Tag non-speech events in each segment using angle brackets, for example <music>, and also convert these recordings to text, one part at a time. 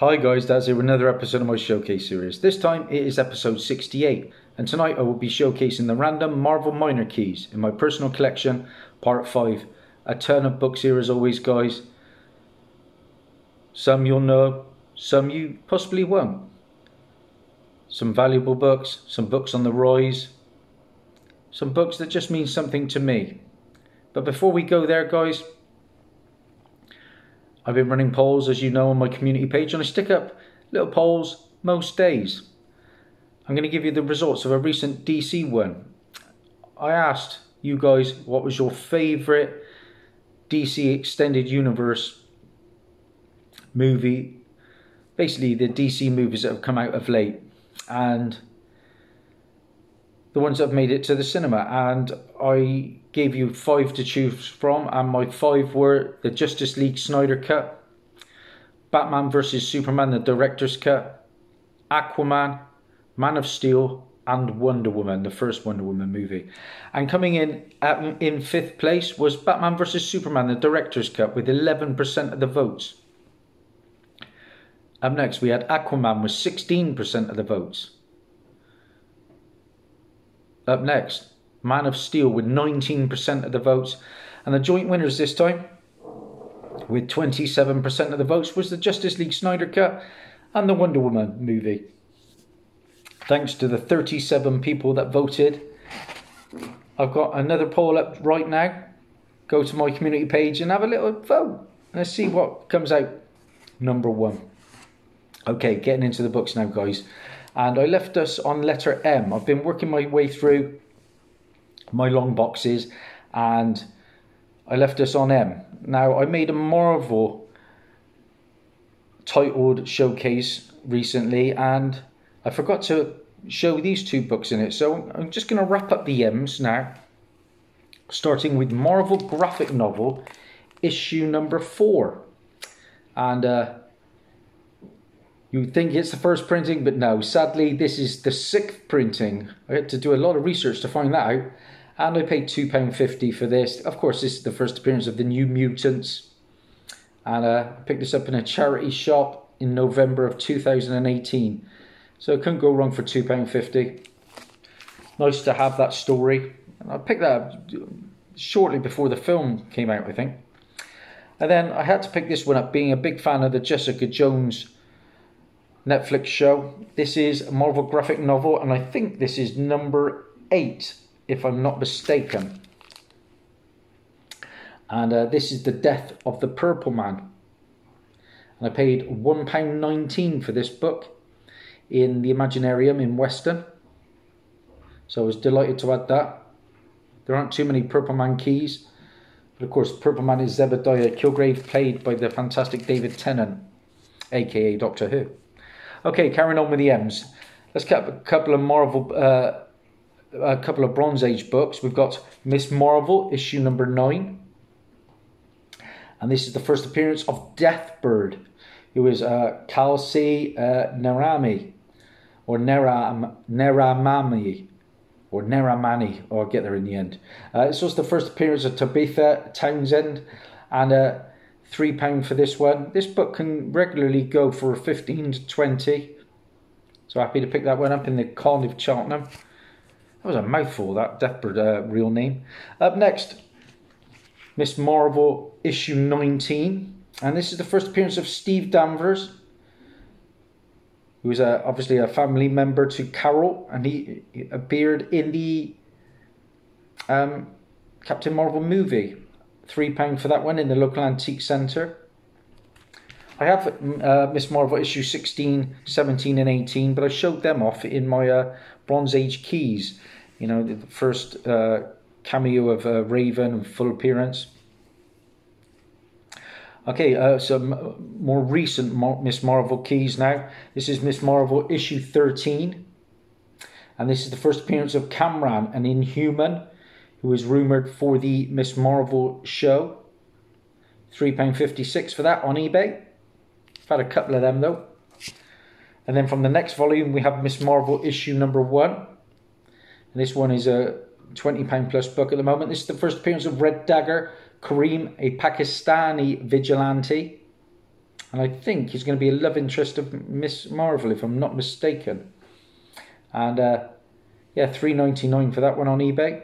Hi guys, Daz here another episode of my showcase series. This time it is episode 68 and tonight I will be showcasing the random Marvel minor keys in my personal collection, part 5. A ton of books here as always guys. Some you'll know, some you possibly won't. Some valuable books, some books on the rise, some books that just mean something to me. But before we go there guys, I've been running polls, as you know, on my community page, and I stick up little polls most days. I'm going to give you the results of a recent DC one. I asked you guys what was your favourite DC Extended Universe movie, basically the DC movies that have come out of late, and the ones that have made it to the cinema. And I gave you five to choose from, and my five were the Justice League Snyder Cut, Batman vs Superman, the Director's Cut, Aquaman, Man of Steel, and Wonder Woman, the first Wonder Woman movie. And coming in in fifth place was Batman vs Superman, the Director's Cut, with 11% of the votes. Up next, we had Aquaman with 16% of the votes. Up next, Man of Steel with 19% of the votes. And the joint winners this time, with 27% of the votes, was the Justice League Snyder Cut and the Wonder Woman movie. Thanks to the 37 people that voted. I've got another poll up right now. Go to my community page and have a little vote. Let's see what comes out number one. Okay, getting into the books now, guys. And I left us on letter M. I've been working my way through my long boxes and I left us on M. Now I made a Marvel titled showcase recently and I forgot to show these two books in it so I'm just going to wrap up the M's now starting with Marvel graphic novel issue number 4 and uh, you think it's the first printing but no sadly this is the sixth printing I had to do a lot of research to find that out and I paid £2.50 for this. Of course, this is the first appearance of the New Mutants. And uh, I picked this up in a charity shop in November of 2018. So it couldn't go wrong for £2.50. Nice to have that story. And I picked that up shortly before the film came out, I think. And then I had to pick this one up, being a big fan of the Jessica Jones Netflix show. This is a Marvel graphic novel, and I think this is number eight if I'm not mistaken. And uh, this is The Death of the Purple Man. And I paid £1.19 for this book in the Imaginarium in Weston. So I was delighted to add that. There aren't too many Purple Man keys. But of course, Purple Man is Zebediah Killgrave, played by the fantastic David Tennant, aka Doctor Who. Okay, carrying on with the M's. Let's get a couple of Marvel uh, a couple of Bronze Age books. We've got Miss Marvel, issue number nine. And this is the first appearance of Deathbird, who is uh, Kelsey uh, Narami, or Neram, Neramami, or Neramani. Oh, I'll get there in the end. Uh, this was the first appearance of Tabitha Townsend, and uh, £3 for this one. This book can regularly go for 15 to 20 So happy to pick that one up in the Cardiff Cheltenham. That was a mouthful, that Deathbird uh, real name. Up next, Miss Marvel issue 19. And this is the first appearance of Steve Danvers, who is a, obviously a family member to Carol, and he, he appeared in the um, Captain Marvel movie. £3 for that one in the local antique centre. I have uh, Miss Marvel issue 16, 17 and 18, but I showed them off in my uh, Bronze Age keys. You know, the first uh, cameo of uh, Raven, full appearance. Okay, uh, some more recent Miss Marvel keys now. This is Miss Marvel issue 13. And this is the first appearance of Kamran, an Inhuman, who is rumoured for the Miss Marvel show. £3.56 for that on eBay. I've had a couple of them though. And then from the next volume, we have Miss Marvel issue number one. And this one is a £20 plus book at the moment. This is the first appearance of Red Dagger, Kareem, a Pakistani vigilante. And I think he's going to be a love interest of Miss Marvel, if I'm not mistaken. And uh, yeah, three ninety nine for that one on eBay.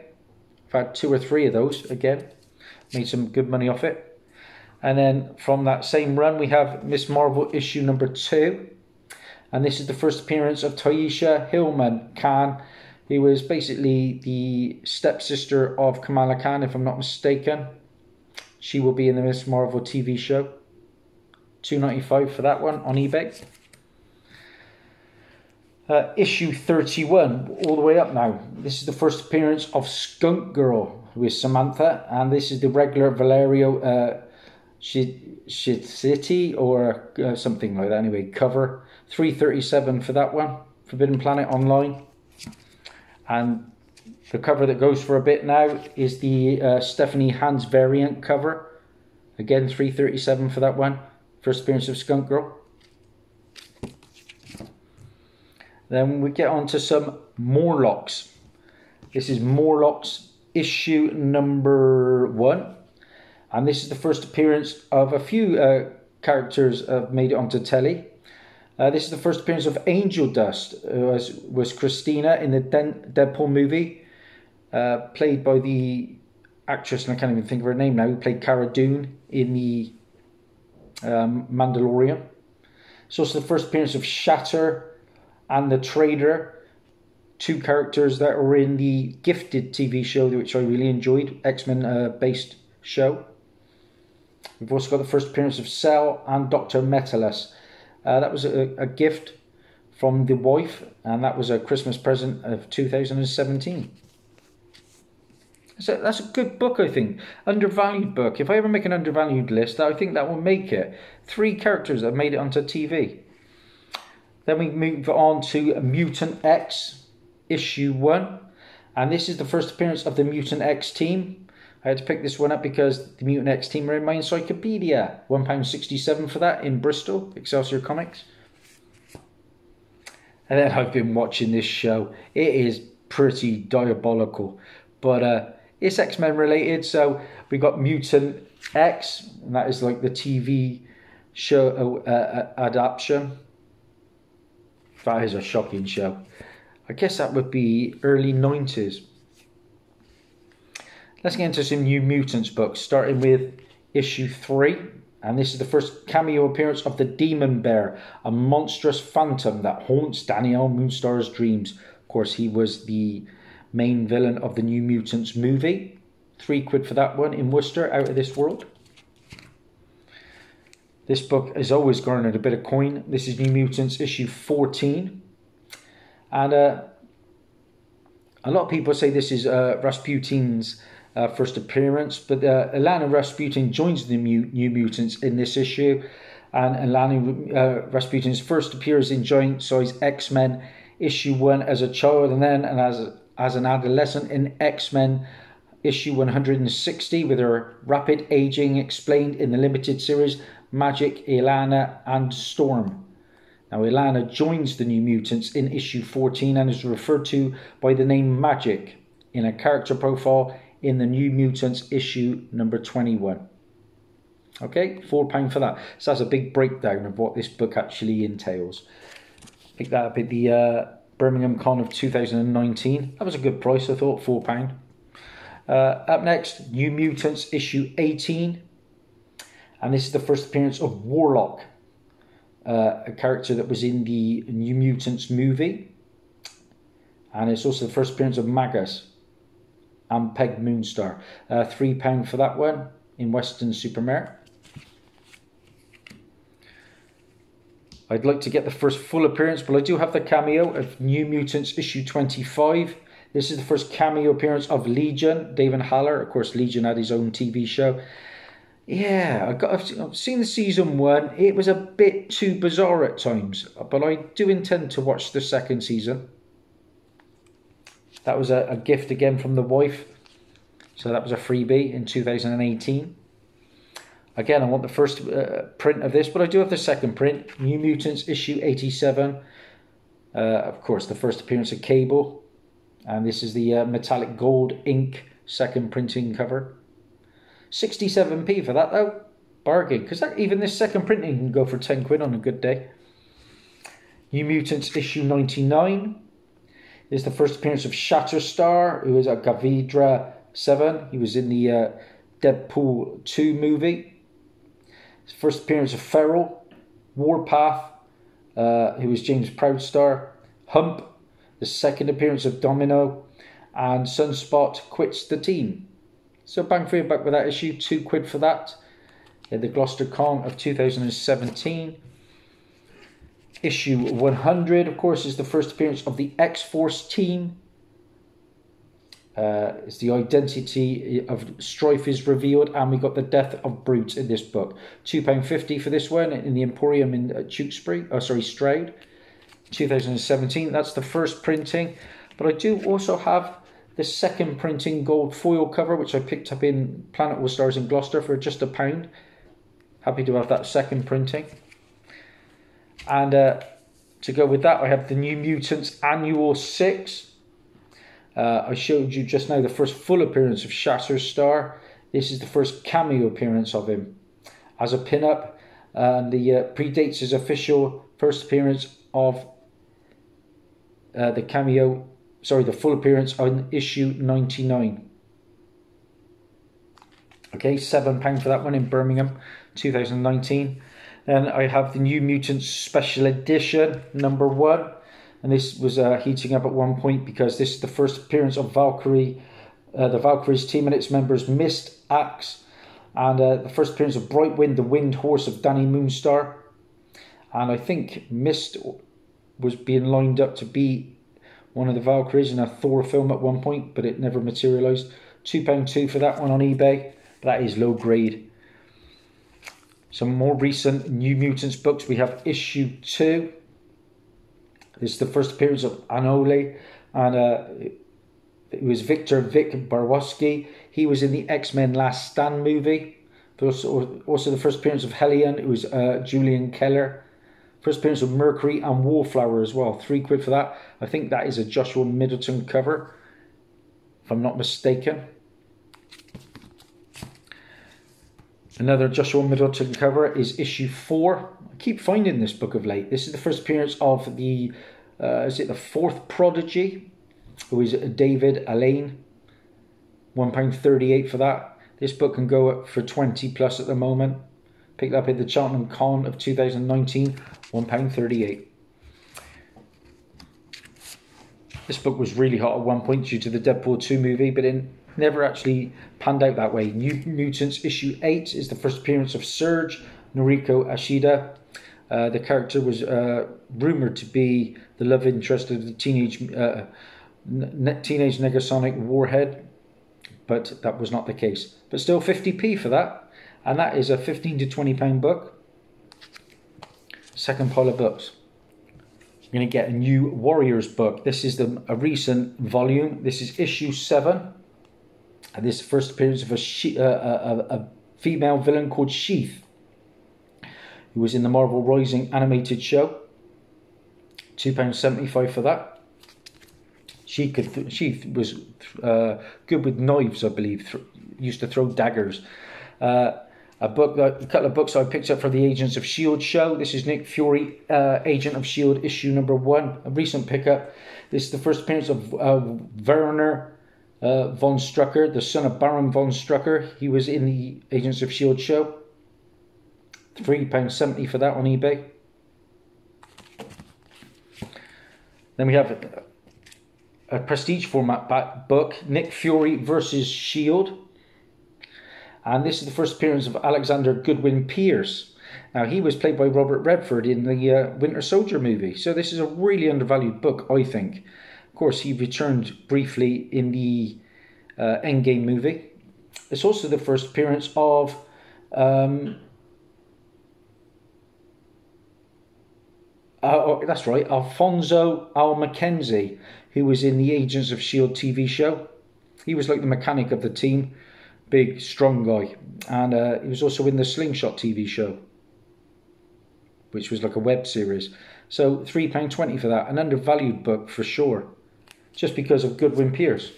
I've had two or three of those again. Made some good money off it. And then from that same run, we have Miss Marvel issue number two. And this is the first appearance of Tyesha Hillman Khan, who was basically the stepsister of Kamala Khan, if I'm not mistaken. She will be in the Miss Marvel TV show. 295 for that one on eBay. Uh, issue 31, all the way up now. This is the first appearance of Skunk Girl with Samantha, and this is the regular Valerio uh, Shit City or uh, something like that. Anyway, cover 337 for that one. Forbidden Planet Online, and the cover that goes for a bit now is the uh, Stephanie Hans variant cover. Again, 337 for that one. First appearance of Skunk Girl. Then we get on to some Morlocks. This is Morlocks issue number one. And this is the first appearance of a few uh, characters have made it onto telly. Uh, this is the first appearance of Angel Dust, was, was Christina in the Den- Deadpool movie, uh, played by the actress, and I can't even think of her name now, who played Cara Dune in the um, Mandalorian. It's also the first appearance of Shatter and the Trader, two characters that were in the Gifted TV show, which I really enjoyed, X Men uh, based show. We've also got the first appearance of Cell and Dr. Metalis. Uh, that was a, a, gift from the wife, and that was a Christmas present of 2017. So that's a good book, I think. Undervalued book. If I ever make an undervalued list, I think that will make it. Three characters that made it onto TV. Then we move on to Mutant X, issue one. And this is the first appearance of the Mutant X team. I had to pick this one up because the Mutant X team are in my encyclopedia. £1.67 for that in Bristol, Excelsior Comics. And then I've been watching this show. It is pretty diabolical. But uh, it's X Men related. So we got Mutant X, and that is like the TV show uh, uh, adaptation. That is a shocking show. I guess that would be early 90s. Let's get into some New Mutants books, starting with issue 3. And this is the first cameo appearance of the Demon Bear, a monstrous phantom that haunts Danielle Moonstar's dreams. Of course, he was the main villain of the New Mutants movie. Three quid for that one in Worcester, out of this world. This book has always garnered a bit of coin. This is New Mutants issue 14. And uh, a lot of people say this is uh, Rasputin's uh, first appearance, but uh, Rasputin joins the New Mutants in this issue. And Illyana uh, Rasputin's first appears in Giant Size X Men issue 1 as a child and then and as, as an adolescent in X Men issue 160 with her rapid aging explained in the limited series Magik, Illyana, and Storm. Now, Illyana joins the New Mutants in issue 14 and is referred to by the name Magik in a character profile in the New Mutants issue number 21. Okay, £4 for that. So that's a big breakdown of what this book actually entails. Pick that up at the uh, Birmingham Con of 2019. That was a good price, I thought, £4. Uh, up next, New Mutants issue 18. And this is the first appearance of Warlock uh, a character that was in the New Mutants movie. And it's also the first appearance of Magus and Peg Moonstar. Uh, £3 for that one in Weston-super-Mare. I'd like to get the first full appearance, but I do have the cameo of New Mutants issue 25. This is the first cameo appearance of Legion, David Haller. Of course, Legion had his own TV show. Yeah, I got, I've seen the season one. It was a bit too bizarre at times, but I do intend to watch the second season. That was a, a gift again from the wife. So that was a freebie in 2018. Again, I want the first uh, print of this, but I do have the second print. New Mutants issue 87. Uh, of course, the first appearance of Cable. And this is the uh, metallic gold ink second printing cover. 67p for that though. bargain because that even this second printing can go for 10 quid on a good day. New Mutants issue 99 is the first appearance of Shatterstar, who is a Gavidra 7. He was in the uh, Deadpool 2 movie. His first appearance of Feral, Warpath, uh, who was James Proudstar, Hump, the second appearance of Domino, and Sunspot quits the team. So bang for your buck with that issue, two quid for that. Yeah, the Gloucester Con of 2017. Issue 100, of course, is the first appearance of the X Force team. Uh, it's the identity of Strife is revealed, and we got the death of Brute in this book. £2.50 for this one in the Emporium in uh, Tewkesbury, oh, sorry, Stroud, 2017. That's the first printing. But I do also have the second printing gold foil cover, which I picked up in Planet All Stars in Gloucester for just a pound. Happy to have that second printing. And uh, to go with that, I have the New Mutants Annual 6. Uh, I showed you just now the first full appearance of Shatterstar. This is the first cameo appearance of him as a pin-up. And the uh, predates his official first appearance of uh, the cameo, sorry, the full appearance on issue 99. Okay, £7 for that one in Birmingham, 2019. Then I have the New Mutants Special Edition, number one. And this was uh, heating up at one point because this is the first appearance of Valkyrie, uh, the Valkyries team and its members Mist, Axe, and uh, the first appearance of Brightwind, the Wind Horse of Danny Moonstar. And I think Mist was being lined up to be one of the Valkyries in a Thor film at one point, but it never materialised. £2.2 for that one on eBay. But that is low grade. Some more recent New Mutants books. We have issue two. This is the first appearance of Anole, and uh, it was Victor Vic Borkowski. He was in the X Men Last Stand movie. Also, also the first appearance of Hellion. It was uh, Julian Keller. First appearance of Mercury and Wallflower as well. Three quid for that. I think that is a Joshua Middleton cover, if I'm not mistaken. Another Joshua Middleton cover is issue four. I keep finding this book of late. This is the first appearance of the, uh, is it the fourth prodigy, who is David Alleyne. £1.38 for that. This book can go up for 20 plus at the moment. Picked up at the Cheltenham Con of 2019, £1.38. This book was really hot at one point due to the Deadpool 2 movie, but it never actually panned out that way. New Mutants issue 8 is the first appearance of Surge, Noriko Ashida. Uh, the character was uh, rumored to be the love interest of the teenage uh, teenage Negasonic Warhead, but that was not the case. But still 50p for that, and that is a 15 to 20 pound book. Second pile of books. I'm going to get a new Warriors book. This is the, a recent volume. This is issue 7 and this first appearance of a, she- uh, a, a, female villain called Sheath, who was in the Marvel Rising animated show. £2.75 for that. She could th- Sheath was uh, good with knives, I believe. Th- used to throw daggers. Uh, a book, a couple of books I picked up for the Agents of Shield show. This is Nick Fury, uh, Agent of Shield, issue number one, a recent pickup. This is the first appearance of uh, Werner uh, von Strucker, the son of Baron von Strucker. He was in the Agents of S.H.I.E.L.D. show. £3.70 for that on eBay. Then we have a prestige format book, Nick Fury versus S.H.I.E.L.D. And this is the first appearance of Alexander Goodwin Pierce. Now, he was played by Robert Redford in the uh, Winter Soldier movie. So, this is a really undervalued book, I think Of course, he returned briefly in the uh, Endgame movie. It's also the first appearance of um, uh, oh, that's right, Alphonso Al Mackenzie, who was in the Agents of S.H.I.E.L.D. TV show. He was like the mechanic of the team, big, strong guy. And uh, he was also in the Slingshot TV show, which was like a web series. So £3.20 for that, an undervalued book for sure just because of Goodwin Pierce.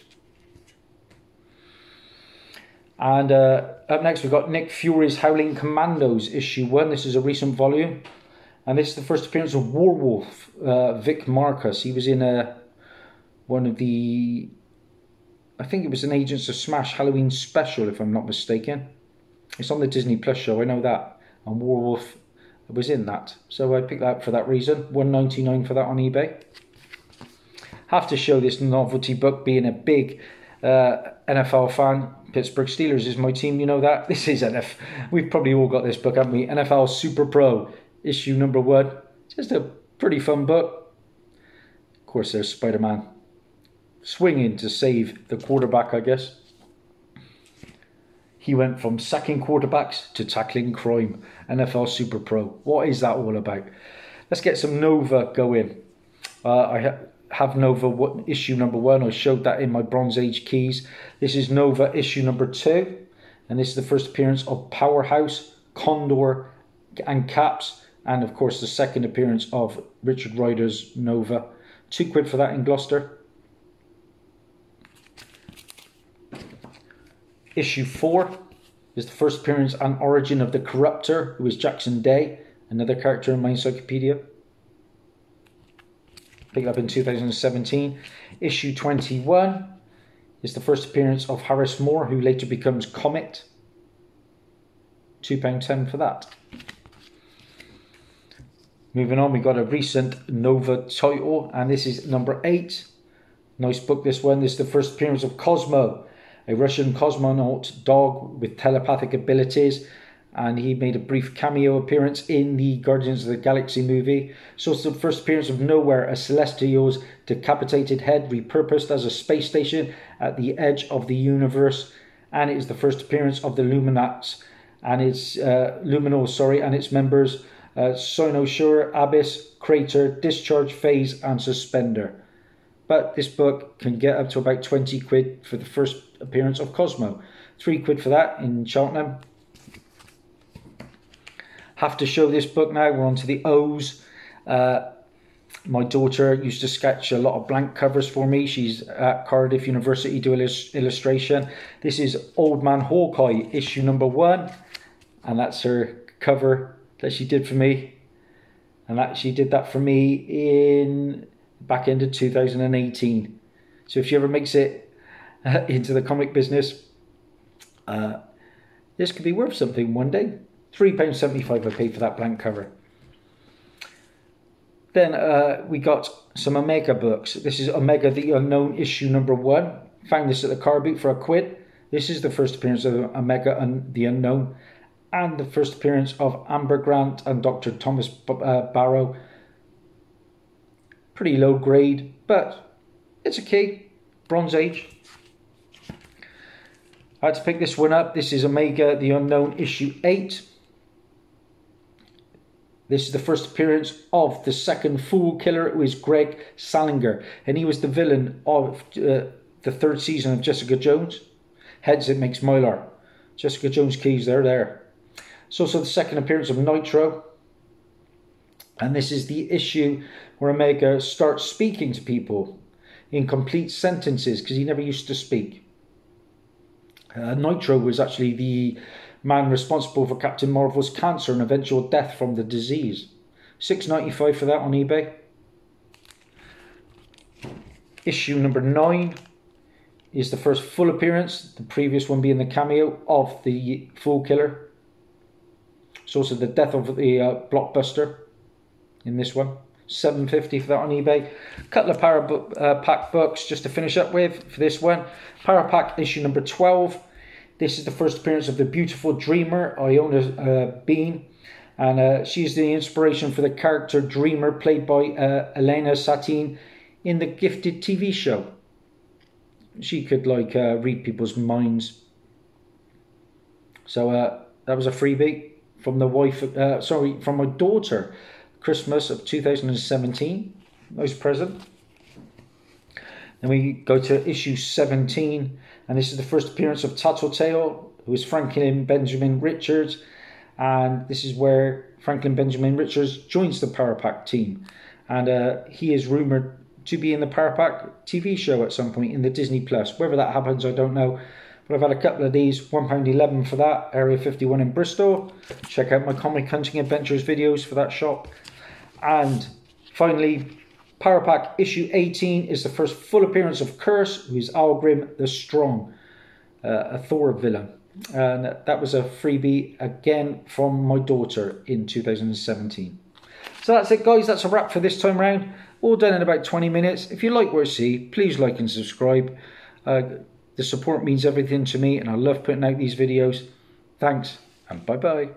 And uh, up next, we've got Nick Fury's Howling Commandos, issue one. This is a recent volume. And this is the first appearance of Warwolf, uh, Vic Marcus. He was in a, uh, one of the, I think it was an Agents of Smash Halloween special, if I'm not mistaken. It's on the Disney Plus show, I know that. And Warwolf was in that. So I picked that up for that reason. 199 for that on eBay. Have to show this novelty book being a big uh, NFL fan. Pittsburgh Steelers is my team, you know that. <laughs> This is NFL. We've probably all got this book, haven't we? NFL Super Pro, issue number one. Just a pretty fun book. Of course, there's Spider Man swinging to save the quarterback, I guess. He went from sacking quarterbacks to tackling crime. NFL Super Pro. What is that all about? Let's get some Nova going. Uh, I ha have Nova what, issue number one. I showed that in my Bronze Age keys. This is Nova issue number two. And this is the first appearance of Powerhouse, Condor, and Caps. And of course, the second appearance of Richard Rider's Nova. Two quid for that in Gloucester. Issue 4 is the first appearance and origin of the Corruptor, who is Jackson Day, another character in my encyclopedia. Picked up in 2017. Issue 21 is the first appearance of Harris Moore, who later becomes Comet. £2.10 for that. Moving on, we got a recent Nova title, and this is number 8. Nice book, this one. This is the first appearance of Cosmo, a Russian cosmonaut dog with telepathic abilities, and he made a brief cameo appearance in the Guardians of the Galaxy movie. So it's the first appearance of Nowhere, a Celestial's decapitated head repurposed as a space station at the edge of the universe, and it is the first appearance of the Luminats and its uh, sorry, and its members uh, Cynosure, Abyss, Crater, Discharge Phase, and Suspender. But this book can get up to about 20 quid for the first appearance of Cosmo. Three quid for that in Cheltenham. Have to show this book now. We're on to the O's. Uh, my daughter used to sketch a lot of blank covers for me. She's at Cardiff University doing illustration. This is Old Man Hawkeye, issue number one. And that's her cover that she did for me. And that she did that for me in back into 2018. So if she ever makes it uh, into the comic business, uh, this could be worth something one day. £3.75 I paid for that blank cover. Then uh, we got some Omega books. This is Omega the Unknown issue number one. Found this at the car boot for a quid. This is the first appearance of Omega and the Unknown and the first appearance of Amber Grant and Dr. Thomas uh, Barrow pretty low grade, but it's okay. Bronze Age. I had to pick this one up. This is Omega the Unknown issue 8. This is the first appearance of the second Fool Killer. It was Greg Salinger, and he was the villain of uh, the third season of Jessica Jones. Heads it makes Mylar. Jessica Jones keys, they're there. It's also the second appearance of Nitro. And this is the issue where Omega starts speaking to people in complete sentences because he never used to speak. Uh, Nitro was actually the man responsible for Captain Marvel's cancer and eventual death from the disease. Six ninety five for that on eBay. Issue number nine is the first full appearance, the previous one being the cameo of the Fool Killer. It's also the death of the uh, blockbuster in this one. 750 for that on eBay. A couple of book, uh, Pack books just to finish up with for this one. Power Pack issue number 12. This is the first appearance of the beautiful dreamer, Iona uh, Bean. And uh, she's the inspiration for the character Dreamer, played by uh, Elena Satine in the Gifted TV show. She could like uh, read people's minds. So uh, that was a freebie from the wife, uh, sorry, from my daughter Christmas of 2017. Nice present. Then we go to issue 17, and this is the first appearance of Tattletale, who is Franklin Benjamin Richards, and this is where Franklin Benjamin Richards joins the Power Pack team, and uh, he is rumored to be in the Power Pack TV show at some point in the Disney Plus. Whether that happens, I don't know. But I've had a couple of these, £1.11 for that, Area 51 in Bristol. Check out my comic hunting adventures videos for that shop. And finally, Power Pack issue 18 is the first full appearance of Curse, who is Algrim the Strong, uh, a Thor villain. And that was a freebie again from my daughter in 2017. So that's it, guys. That's a wrap for this time round. All done in about 20 minutes. If you like what you see, please like and subscribe. Uh, the support means everything to me, and I love putting out these videos. Thanks, and bye bye.